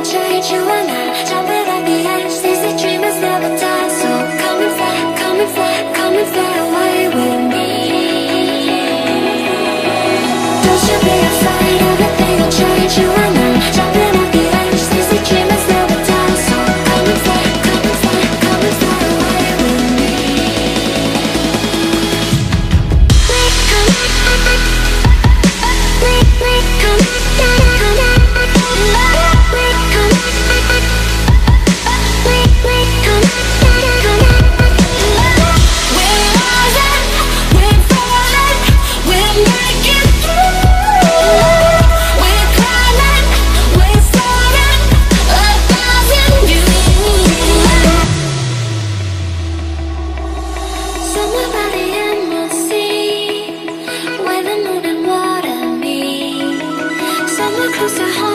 I'll you and I Jump it like the edge, Crazy dreamers never closer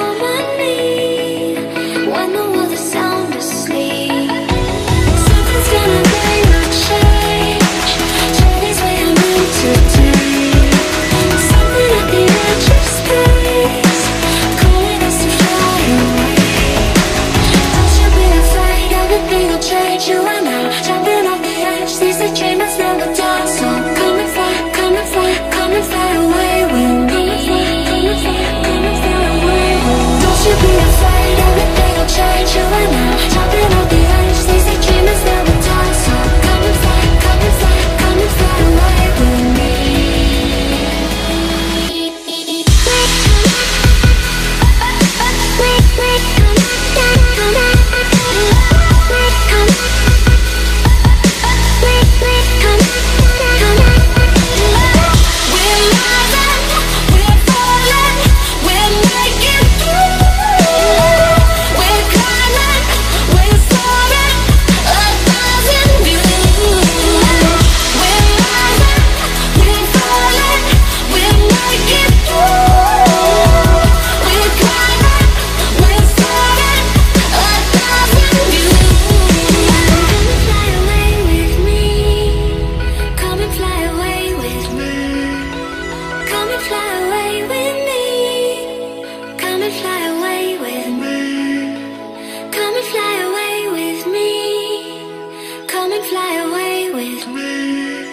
fly away with me.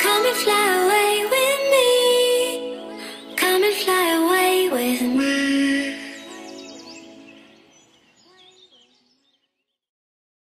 Come and fly away with me. Come and fly away with me.